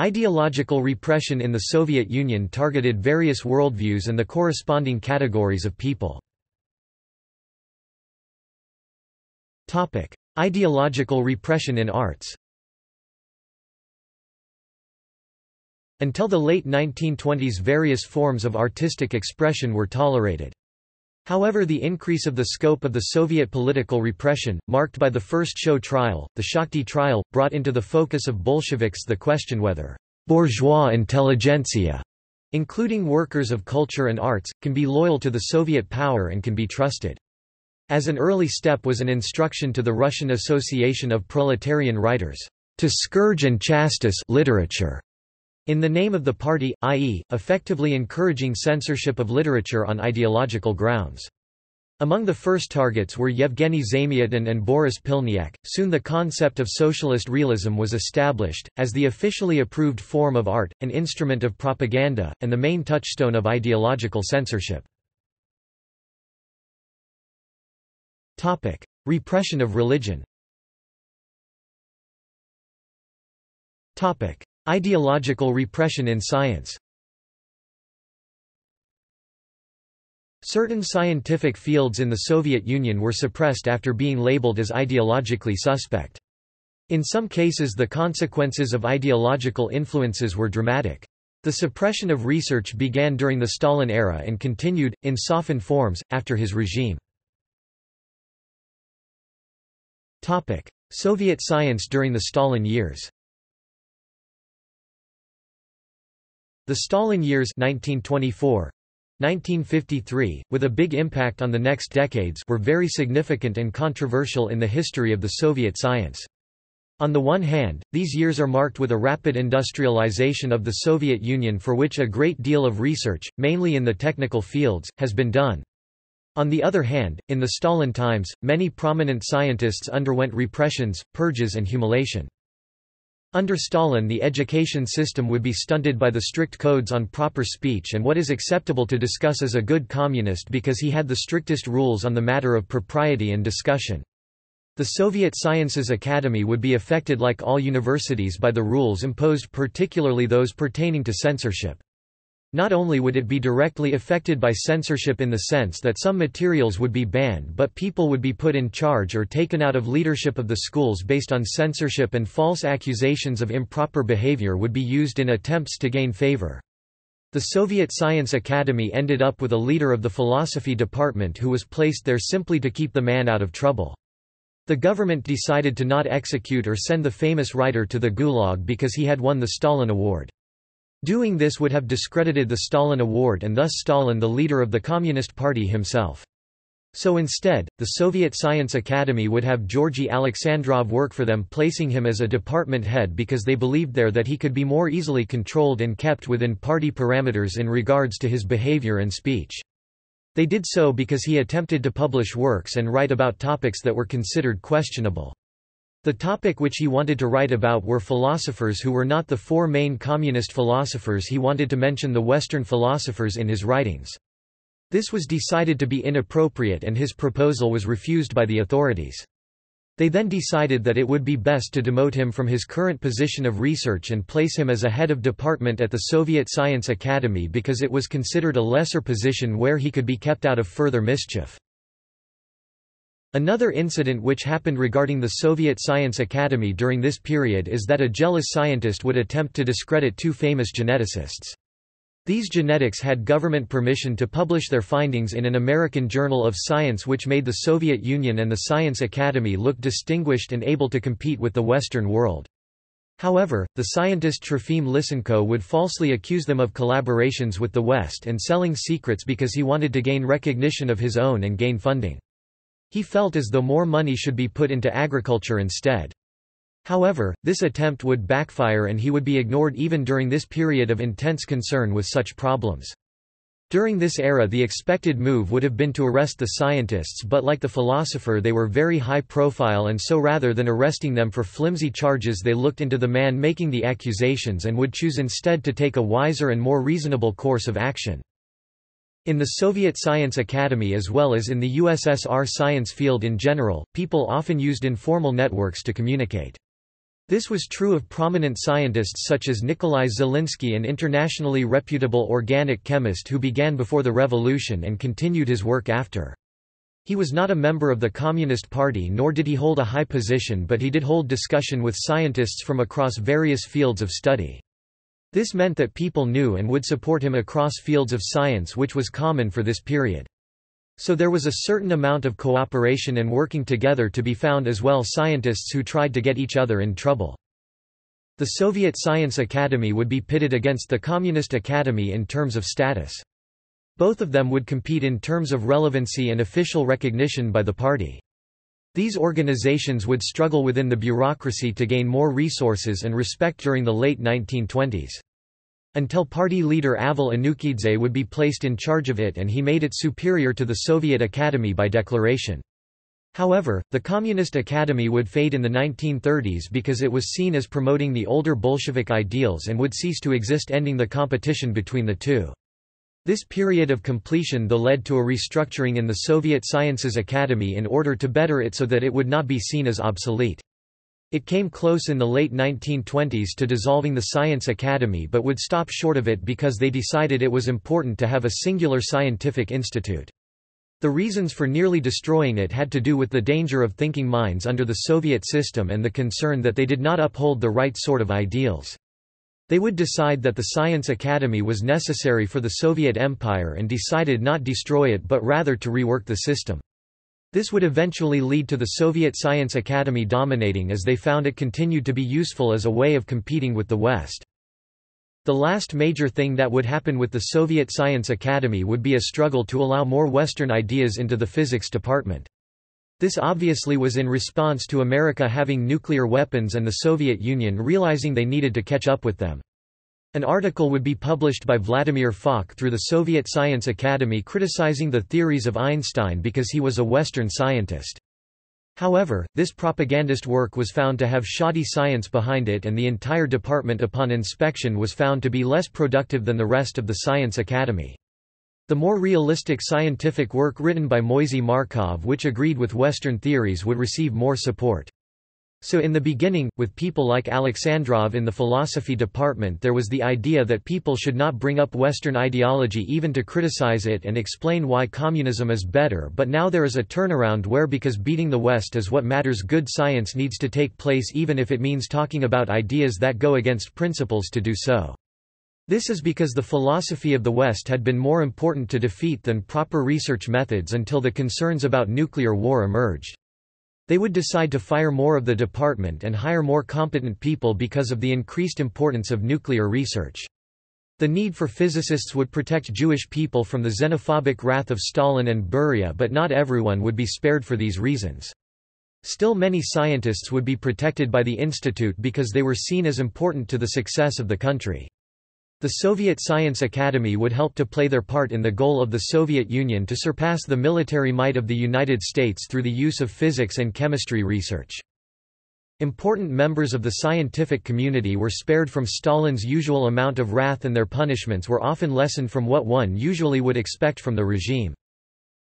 Ideological repression in the Soviet Union targeted various worldviews and the corresponding categories of people. Ideological repression in arts Until the late 1920s various forms of artistic expression were tolerated. However the increase of the scope of the Soviet political repression, marked by the first show trial, the Shakhty trial, brought into the focus of Bolsheviks the question whether bourgeois intelligentsia, including workers of culture and arts, can be loyal to the Soviet power and can be trusted. As an early step was an instruction to the Russian Association of Proletarian Writers to scourge and chastise literature in the name of the party, i.e., effectively encouraging censorship of literature on ideological grounds. Among the first targets were Yevgeny Zamyatin and Boris Pilniak. Soon the concept of socialist realism was established, as the officially approved form of art, an instrument of propaganda, and the main touchstone of ideological censorship. Repression of religion Ideological repression in science Certain scientific fields in the Soviet Union were suppressed after being labeled as ideologically suspect. In some cases the consequences of ideological influences were dramatic. The suppression of research began during the Stalin era and continued, in softened forms, after his regime. Soviet science during the Stalin years The Stalin years 1924, 1953, with a big impact on the next decades were very significant and controversial in the history of the Soviet science. On the one hand, these years are marked with a rapid industrialization of the Soviet Union for which a great deal of research, mainly in the technical fields, has been done. On the other hand, in the Stalin times, many prominent scientists underwent repressions, purges and humiliation. Under Stalin the education system would be stunted by the strict codes on proper speech and what is acceptable to discuss as a good communist because he had the strictest rules on the matter of propriety and discussion. The Soviet Sciences Academy would be affected like all universities by the rules imposed particularly those pertaining to censorship. Not only would it be directly affected by censorship in the sense that some materials would be banned but people would be put in charge or taken out of leadership of the schools based on censorship and false accusations of improper behavior would be used in attempts to gain favor. The Soviet Science Academy ended up with a leader of the philosophy department who was placed there simply to keep the man out of trouble. The government decided to not execute or send the famous writer to the Gulag because he had won the Stalin Award. Doing this would have discredited the Stalin Award and thus Stalin the leader of the Communist Party himself. So instead, the Soviet Science Academy would have Georgy Alexandrov work for them placing him as a department head because they believed there that he could be more easily controlled and kept within party parameters in regards to his behavior and speech. They did so because he attempted to publish works and write about topics that were considered questionable. The topic which he wanted to write about were philosophers who were not the four main communist philosophers he wanted to mention the Western philosophers in his writings. This was decided to be inappropriate and his proposal was refused by the authorities. They then decided that it would be best to demote him from his current position of research and place him as a head of department at the Soviet Science Academy because it was considered a lesser position where he could be kept out of further mischief. Another incident which happened regarding the Soviet Science Academy during this period is that a jealous scientist would attempt to discredit two famous geneticists. These genetics had government permission to publish their findings in an American Journal of Science which made the Soviet Union and the Science Academy look distinguished and able to compete with the Western world. However, the scientist Trofim Lysenko would falsely accuse them of collaborations with the West and selling secrets because he wanted to gain recognition of his own and gain funding. He felt as though more money should be put into agriculture instead. However, this attempt would backfire and he would be ignored even during this period of intense concern with such problems. During this era the expected move would have been to arrest the scientists but like the philosopher they were very high profile and so rather than arresting them for flimsy charges they looked into the man making the accusations and would choose instead to take a wiser and more reasonable course of action. In the Soviet Science Academy as well as in the USSR science field in general, people often used informal networks to communicate. This was true of prominent scientists such as Nikolai Zelinsky an internationally reputable organic chemist who began before the revolution and continued his work after. He was not a member of the Communist Party nor did he hold a high position but he did hold discussion with scientists from across various fields of study. This meant that people knew and would support him across fields of science which was common for this period. So there was a certain amount of cooperation and working together to be found as well scientists who tried to get each other in trouble. The Soviet Science Academy would be pitted against the Communist Academy in terms of status. Both of them would compete in terms of relevancy and official recognition by the party. These organizations would struggle within the bureaucracy to gain more resources and respect during the late 1920s. Until party leader Avel Enukidze would be placed in charge of it and he made it superior to the Soviet Academy by declaration. However, the Communist Academy would fade in the 1930s because it was seen as promoting the older Bolshevik ideals and would cease to exist ending the competition between the two. This period of completion though led to a restructuring in the Soviet Sciences Academy in order to better it so that it would not be seen as obsolete. It came close in the late 1920s to dissolving the Science Academy but would stop short of it because they decided it was important to have a singular scientific institute. The reasons for nearly destroying it had to do with the danger of thinking minds under the Soviet system and the concern that they did not uphold the right sort of ideals. They would decide that the Science Academy was necessary for the Soviet Empire and decided not destroy it but rather to rework the system. This would eventually lead to the Soviet Science Academy dominating as they found it continued to be useful as a way of competing with the West. The last major thing that would happen with the Soviet Science Academy would be a struggle to allow more Western ideas into the physics department. This obviously was in response to America having nuclear weapons and the Soviet Union realizing they needed to catch up with them. An article would be published by Vladimir Fock through the Soviet Science Academy criticizing the theories of Einstein because he was a Western scientist. However, this propagandist work was found to have shoddy science behind it and the entire department upon inspection was found to be less productive than the rest of the Science Academy. The more realistic scientific work written by Moisey Markov which agreed with Western theories would receive more support. So in the beginning, with people like Alexandrov in the philosophy department there was the idea that people should not bring up Western ideology even to criticize it and explain why communism is better but now there is a turnaround where because beating the West is what matters good science needs to take place even if it means talking about ideas that go against principles to do so. This is because the philosophy of the West had been more important to defeat than proper research methods until the concerns about nuclear war emerged. They would decide to fire more of the department and hire more competent people because of the increased importance of nuclear research. The need for physicists would protect Jewish people from the xenophobic wrath of Stalin and Beria but not everyone would be spared for these reasons. Still many scientists would be protected by the institute because they were seen as important to the success of the country. The Soviet Science Academy would help to play their part in the goal of the Soviet Union to surpass the military might of the United States through the use of physics and chemistry research. Important members of the scientific community were spared from Stalin's usual amount of wrath and their punishments were often lessened from what one usually would expect from the regime.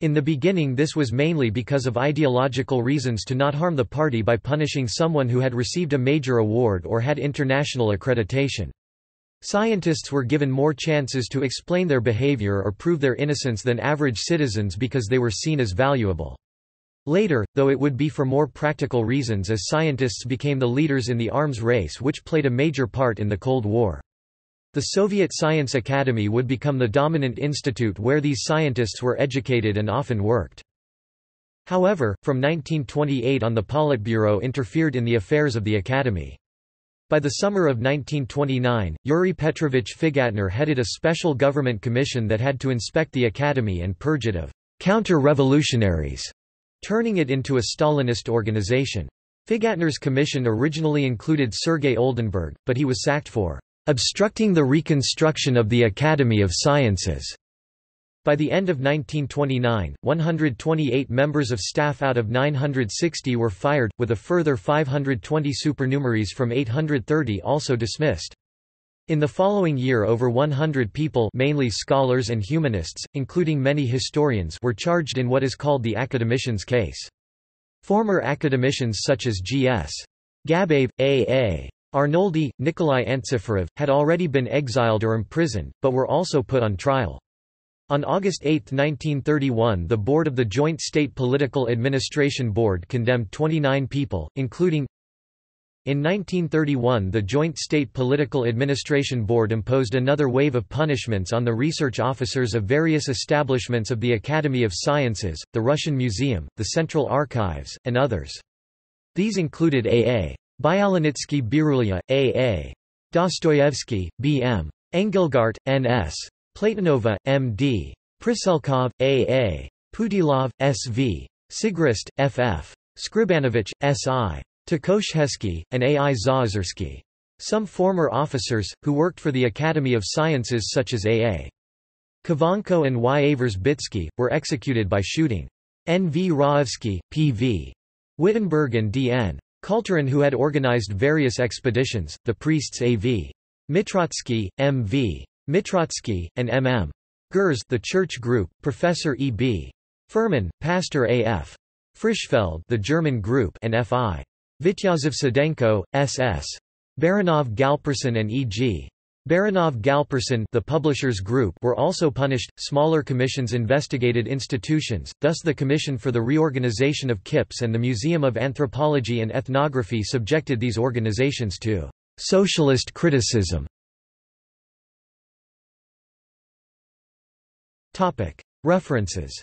In the beginning this was mainly because of ideological reasons to not harm the party by punishing someone who had received a major award or had international accreditation. Scientists were given more chances to explain their behavior or prove their innocence than average citizens because they were seen as valuable. Later, though it would be for more practical reasons as scientists became the leaders in the arms race which played a major part in the Cold War. The Soviet Science Academy would become the dominant institute where these scientists were educated and often worked. However, from 1928 on the Politburo interfered in the affairs of the Academy. By the summer of 1929, Yuri Petrovich Figatner headed a special government commission that had to inspect the academy and purge it of counter-revolutionaries, turning it into a Stalinist organization. Figatner's commission originally included Sergei Oldenburg, but he was sacked for obstructing the reconstruction of the Academy of Sciences. By the end of 1929, 128 members of staff out of 960 were fired, with a further 520 supernumeraries from 830 also dismissed. In the following year over 100 people mainly scholars and humanists, including many historians were charged in what is called the academicians case. Former academicians such as G.S. Gabaev, A.A. Arnoldi, Nikolai Antsiferov, had already been exiled or imprisoned, but were also put on trial. On August 8, 1931 the Board of the Joint State Political Administration Board condemned 29 people, including in 1931 the Joint State Political Administration Board imposed another wave of punishments on the research officers of various establishments of the Academy of Sciences, the Russian Museum, the Central Archives, and others. These included A.A. Byalinitsky Birulya, A.A. Dostoyevsky, B.M. Engelgart, N.S. Platonova, M.D. Priselkov, A.A. Putilov, S.V. Sigrist, F.F. Skribanovich, S.I. Tukoshevsky, and A.I. Zaozersky. Some former officers, who worked for the Academy of Sciences such as A.A. Kavanko and Y. Were executed by shooting. N. V. Raevsky, P. V. Wittenberg and D. N. Kulturin who had organized various expeditions, the priests A. V. Mitrotsky, M. V. Mitrotsky, and M. M. Gers the church group, Professor E. B. Furman, Pastor A. F. Frischfeld the German group and F. I. Vityazov Sedenko, S. S. Baranov Galperson and E. G. Baranov Galperson the publishers group were also punished. Smaller commissions investigated institutions, thus the Commission for the Reorganization of KIPS and the Museum of Anthropology and Ethnography subjected these organizations to socialist criticism. References